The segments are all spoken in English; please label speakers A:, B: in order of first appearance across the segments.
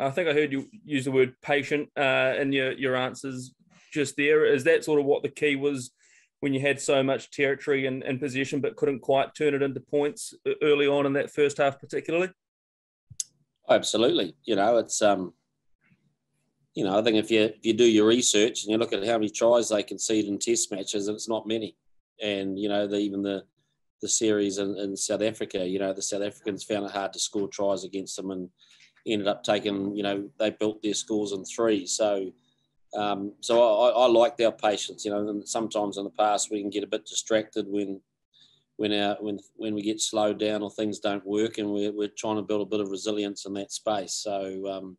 A: I think I heard you use the word patient uh, in your, your answers just there. Is that sort of what the key was when you had so much territory and, and possession but couldn't quite turn it into points early on in that first half, particularly?
B: Absolutely. You know, it's um, you know, I think if you if you do your research and you look at how many tries they concede in Test matches, it's not many. And you know, the, even the the series in, in South Africa, you know, the South Africans found it hard to score tries against them, and ended up taking, you know, they built their scores in three. So, um, so I, I liked our patience. You know, and sometimes in the past we can get a bit distracted when when our when when we get slowed down or things don't work, and we're we're trying to build a bit of resilience in that space. So, um,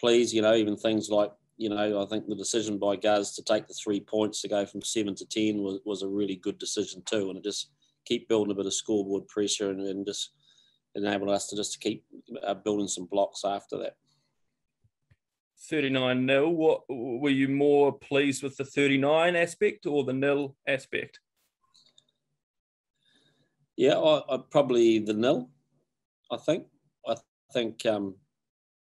B: please, you know, even things like you know, I think the decision by Guz to take the three points to go from seven to ten was, was a really good decision too, and it just keep building a bit of scoreboard pressure and, and just enable us to just keep uh, building some blocks after that.
A: 39 nil. What were you more pleased with the 39 aspect or the nil aspect?
B: Yeah, I, I probably the nil. I think. I think um,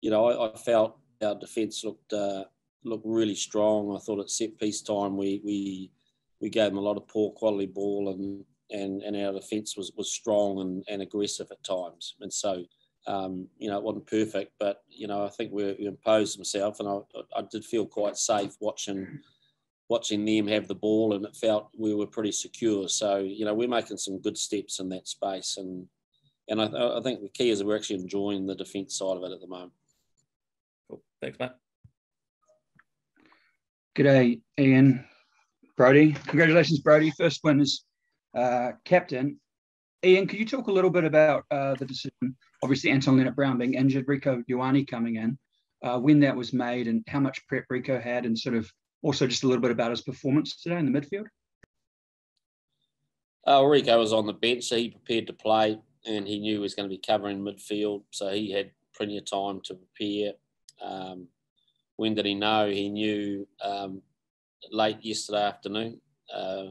B: you know I, I felt our defence looked uh, looked really strong. I thought at set piece time we we we gave them a lot of poor quality ball and and, and our defence was, was strong and, and aggressive at times. And so, um, you know, it wasn't perfect, but, you know, I think we, we imposed himself and I, I did feel quite safe watching watching them have the ball and it felt we were pretty secure. So, you know, we're making some good steps in that space. And and I, I think the key is we're actually enjoying the defence side of it at the moment.
A: Cool. Thanks, Matt.
C: G'day, Ian. Brodie. Congratulations, Brodie. First win is uh, captain. Ian, could you talk a little bit about uh, the decision? Obviously, Anton Lienert-Brown being injured, Rieko Ioane coming in, uh, when that was made, and how much prep Rieko had, and sort of also just a little bit about his performance today in the midfield.
B: Uh, Rieko was on the bench, so he prepared to play, and he knew he was going to be covering midfield, so he had plenty of time to prepare. Um, when did he know? He knew um, late yesterday afternoon. Uh,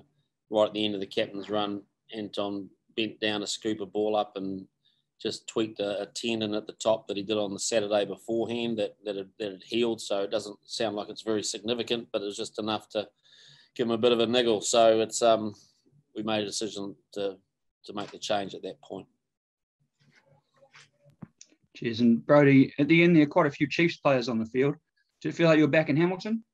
B: right at the end of the captain's run, Anton bent down to scoop a ball up and just tweaked a, a, tendon at the top that he did on the Saturday beforehand that, that, had, that had healed. So it doesn't sound like it's very significant, but it was just enough to give him a bit of a niggle. So it's um, we made a decision to, to make the change at that point.
C: Cheers. And Brodie, at the end, there are quite a few Chiefs players on the field. Do you feel like you're back in Hamilton?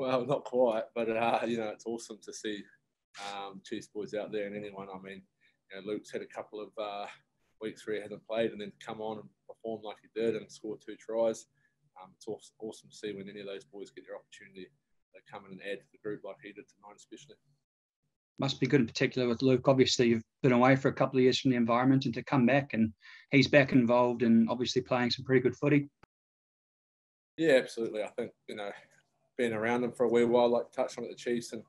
D: Well, not quite, but uh, you know, it's awesome to see um, Chiefs boys out there and anyone. I mean, you know, Luke's had a couple of uh, weeks where he hasn't played, and then come on and perform like he did and score two tries. Um, it's awesome to see when any of those boys get their opportunity, they come in and add to the group like he did tonight, especially.
C: Must be good in particular with Luke. Obviously, you've been away for a couple of years from the environment, and to come back and he's back involved and obviously playing some pretty good footy.
D: Yeah, absolutely. I think you know been around them for a wee while, like touched on at the Chiefs. And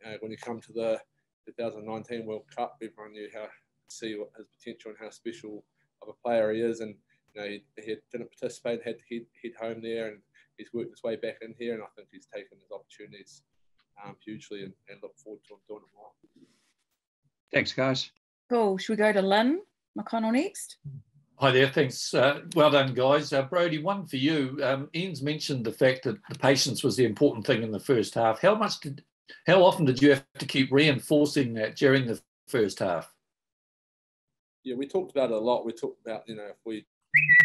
D: you know, when you come to the 2019 World Cup, everyone knew how see what his potential and how special of a player he is. And you know, he, he didn't participate, had to head, head home there, and he's worked his way back in here. And I think he's taken his opportunities um, hugely, and, and look forward to him doing it well.
C: Thanks, guys.
E: Cool. Should we go to Lynn McConnell next?
F: Hi there, thanks. Uh, well done, guys. Uh, Brodie, one for you. Um, Ian's mentioned the fact that the patience was the important thing in the first half. How much did, how often did you have to keep reinforcing that during the first half?
D: Yeah, we talked about it a lot. We talked about, you know, if we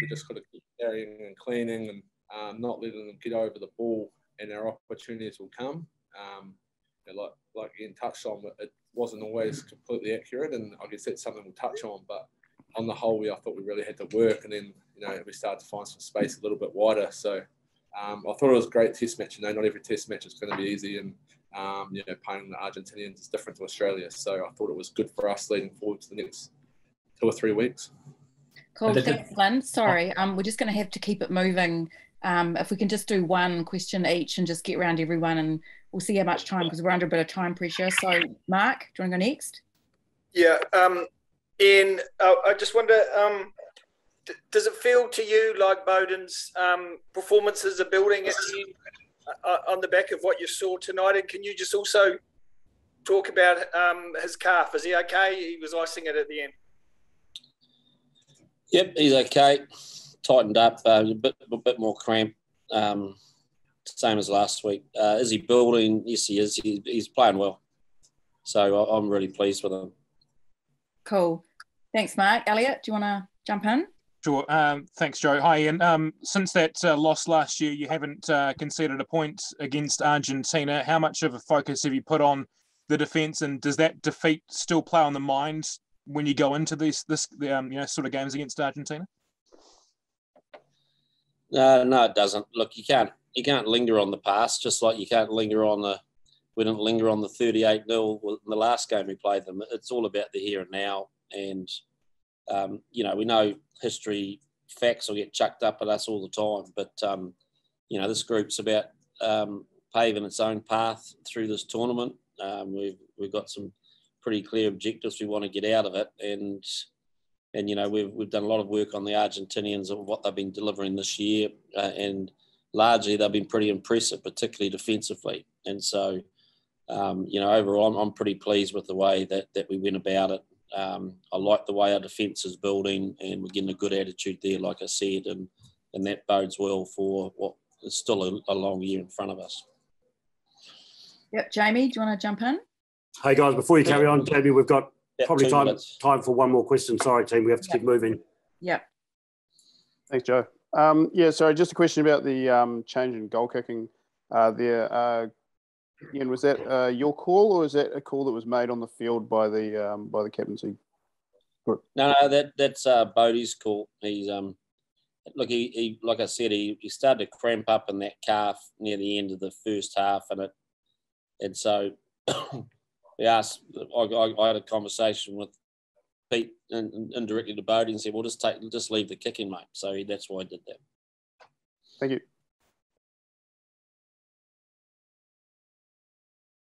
D: we just got to keep carrying and cleaning and um, not letting them get over the ball, and our opportunities will come. Um, you know, like like Ian touched on, it wasn't always completely accurate, and I guess that's something we'll touch on, but on the whole, we I thought we really had to work, and then you know we started to find some space a little bit wider. So um, I thought it was a great test match. You know, not every test match is going to be easy, and um, you know, playing the Argentinians is different to Australia. So I thought it was good for us leading forward to the next two or three weeks.
E: Cool, thanks, Lynn. Sorry, um, we're just going to have to keep it moving. Um, if we can just do one question each and just get around everyone, and we'll see how much time because we're under a bit of time pressure. So, Mark, do you want to go next?
G: Yeah, um, Ian, uh, I just wonder, um, d- does it feel to you like Beauden's um, performances are building uh, on the back of what you saw tonight? And can you just also talk about um, his calf? Is he okay? He was icing it at the end.
B: Yep, he's okay. tightened up, uh, a bit a bit more cramp. Um, same as last week. Uh, is he building? Yes, he is. He, he's playing well. So I'm really pleased with him.
E: Cool. Thanks, Mark. Elliot, do you want to jump in?
H: Sure. Um, thanks, Joe. Hi, Ian. Um, since that uh, loss last year, you haven't uh, conceded a point against Argentina. How much of a focus have you put on the defence, and does that defeat still play on the mind when you go into these this um, you know sort of games against Argentina?
B: No, no, it doesn't. Look, you can't you can't linger on the past, just like you can't linger on the we didn't linger on the 38 0 in the last game we played them. It's all about the here and now. And, um, you know, we know history facts will get chucked up at us all the time. But, um, you know, this group's about um, paving its own path through this tournament. Um, we've, we've got some pretty clear objectives we want to get out of it. And, and you know, we've, we've done a lot of work on the Argentinians and what they've been delivering this year. Uh, and, largely they've been pretty impressive, particularly defensively. And so, um, you know, overall, I'm, I'm, pretty pleased with the way that, that we went about it. Um, I like the way our defence is building, and we're getting a good attitude there, like I said, and and that bodes well for what is still a, a long year in front of us.
E: Yep, Jamie, do you want to jump in?
I: Hey guys, before you carry on, Jamie, we've got yep, probably time time for one more question. Sorry, team, we have to yep. keep moving.
E: Yep.
J: Thanks, Joe. Um, yeah, sorry, just a question about the um, change in goal kicking uh, there. Uh, Ian, was that uh, your call, or is that a call that was made on the field by the um, by the captaincy
B: group? No, no, that that's uh, Bodie's call. He's um, look, he, he like I said, he, he started to cramp up in that calf near the end of the first half, and it and so we asked. I, I, I had a conversation with Pete and indirectly to Bodie and said, "Well, just take, just leave the kicking, mate." So he, that's why I did that.
J: Thank you.